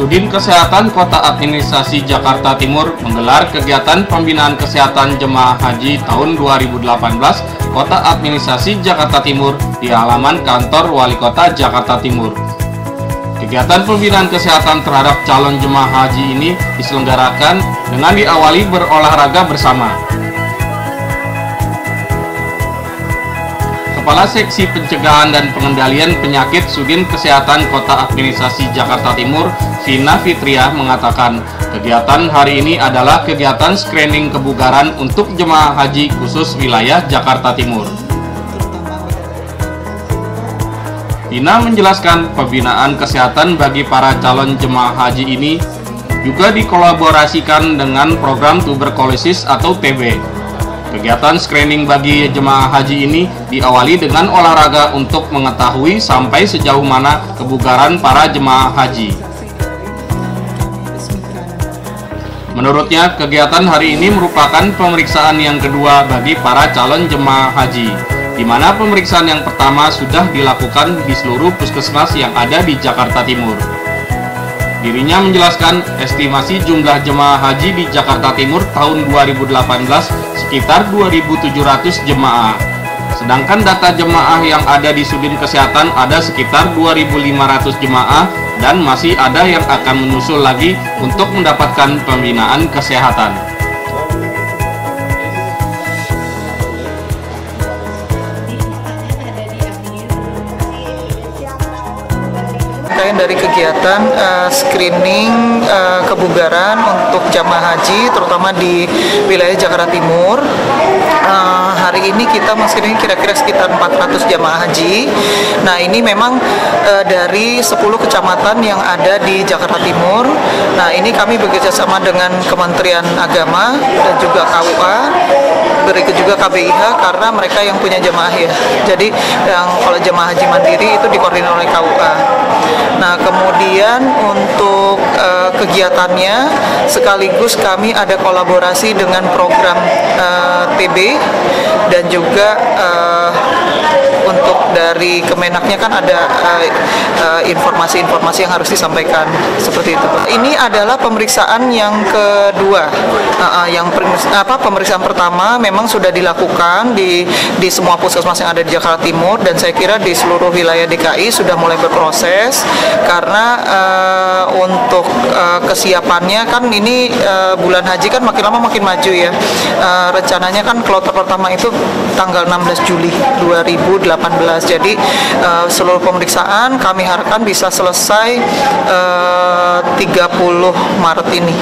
Sudin Kesehatan Kota Administrasi Jakarta Timur menggelar kegiatan pembinaan kesehatan jemaah haji tahun 2018 Kota Administrasi Jakarta Timur di halaman kantor Wali Kota Jakarta Timur. Kegiatan pembinaan kesehatan terhadap calon jemaah haji ini diselenggarakan dengan diawali berolahraga bersama. Kepala Seksi Pencegahan dan Pengendalian Penyakit Sudin Kesehatan Kota Administrasi Jakarta Timur, Vina Fitria mengatakan, kegiatan hari ini adalah kegiatan screening kebugaran untuk jemaah haji khusus wilayah Jakarta Timur. Vina menjelaskan pembinaan kesehatan bagi para calon jemaah haji ini juga dikolaborasikan dengan program tuberkulosis atau TB Kegiatan screening bagi jemaah haji ini diawali dengan olahraga untuk mengetahui sampai sejauh mana kebugaran para jemaah haji. Menurutnya, kegiatan hari ini merupakan pemeriksaan yang kedua bagi para calon jemaah haji, di mana pemeriksaan yang pertama sudah dilakukan di seluruh puskesmas yang ada di Jakarta Timur. Dirinya menjelaskan estimasi jumlah jemaah haji di Jakarta Timur tahun 2018 sekitar 2.700 jemaah. Sedangkan data jemaah yang ada di Sudin Kesehatan ada sekitar 2.500 jemaah dan masih ada yang akan menyusul lagi untuk mendapatkan pembinaan kesehatan. Rangkaian dari kegiatan uh, screening uh, kebugaran untuk jamaah haji terutama di wilayah Jakarta Timur. Uh, hari ini kita screening kira-kira sekitar 400 jamaah haji. Nah, ini memang uh, dari 10 kecamatan yang ada di Jakarta Timur. Nah, ini kami bekerjasama dengan Kementerian Agama dan juga KUA berikut juga KBIH karena mereka yang punya jemaah ya. Jadi yang kalau jemaah haji mandiri itu dikoordinir oleh KUA. Nah, kemudian untuk uh, kegiatannya sekaligus kami ada kolaborasi dengan program uh, eh, TB dan juga uh, untuk dari Kemenaknya kan ada informasi-informasi uh, uh, yang harus disampaikan seperti itu. Ini adalah pemeriksaan yang kedua. Uh, uh, yang apa pemeriksaan pertama memang sudah dilakukan di di semua puskesmas yang ada di Jakarta Timur dan saya kira di seluruh wilayah DKI sudah mulai berproses karena uh, untuk uh, kesiapannya kan ini uh, bulan haji kan makin lama makin maju ya. Uh, rencananya kan kloter pertama itu tanggal 16 Juli 2018. Jadi uh, seluruh pemeriksaan kami harapkan bisa selesai uh, 30 Maret ini.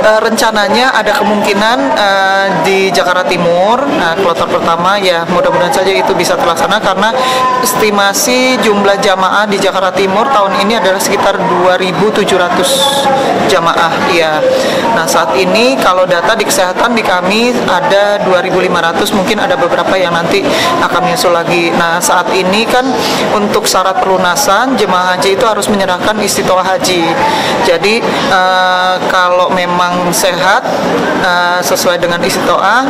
Uh, rencananya ada kemungkinan uh, di Jakarta Timur, nah kloter pertama ya mudah-mudahan saja itu bisa terlaksana karena estimasi jumlah jamaah di Jakarta Timur tahun ini adalah sekitar 2.700 jamaah ya. Nah saat ini kalau data di kesehatan di kami ada 2.500 mungkin ada beberapa yang nanti akan menyusul lagi. Nah saat ini kan untuk syarat pelunasan jemaah haji itu harus menyerahkan istitoah haji. Jadi uh, kalau memang sehat uh, sesuai dengan istitoah,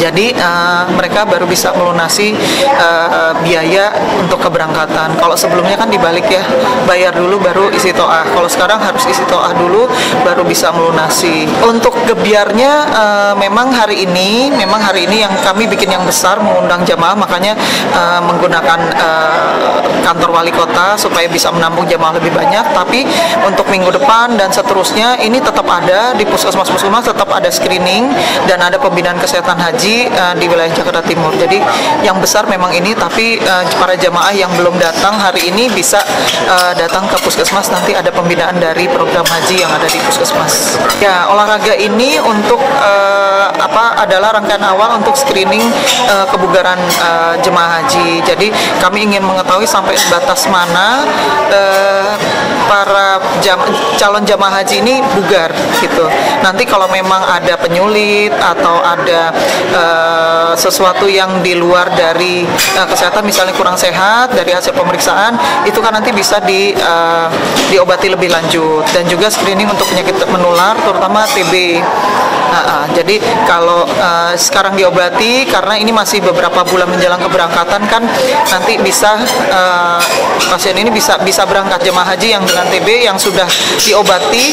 jadi uh, mereka baru bisa melunasi uh, biaya untuk keberangkatan. Kalau sebelumnya kan dibalik ya, bayar dulu baru istitoah. Kalau sekarang harus istitoah dulu baru bisa melunasi. Untuk gebiarnya uh, memang hari ini, memang hari ini yang kami bikin yang besar mengundang jamaah, makanya uh, menggunakan uh, kantor wali kota supaya bisa menampung jamaah lebih banyak. Tapi untuk minggu depan dan seterusnya ini tetap ada di puskesmas-puskesmas tetap ada screening dan ada pembinaan kesehatan haji uh, di wilayah Jakarta Timur. Jadi yang besar memang ini, tapi uh, para jamaah yang belum datang hari ini bisa uh, datang ke puskesmas nanti ada pembinaan dari program haji yang ada di puskesmas. Ya olahraga ini untuk uh, apa adalah rangkaian awal untuk screening uh, kebugaran uh, jemaah haji. Jadi kami ingin mengetahui sampai batas mana uh, para jam, calon jamaah haji ini bugar gitu. Nanti kalau memang ada penyulit atau ada uh, sesuatu yang di luar dari uh, kesehatan misalnya kurang sehat dari hasil pemeriksaan itu kan nanti bisa di uh, diobati lebih lanjut dan juga screening untuk penyakit menular terutama TB. Jadi kalau uh, sekarang diobati karena ini masih beberapa bulan menjelang keberangkatan kan nanti bisa uh, pasien ini bisa bisa berangkat jemaah haji yang dengan TB yang sudah diobati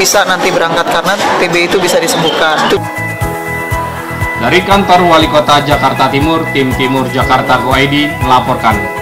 bisa nanti berangkat karena TB itu bisa disembuhkan. Dari kantor Wali Kota Jakarta Timur, tim Timur Jakarta Go ID melaporkan.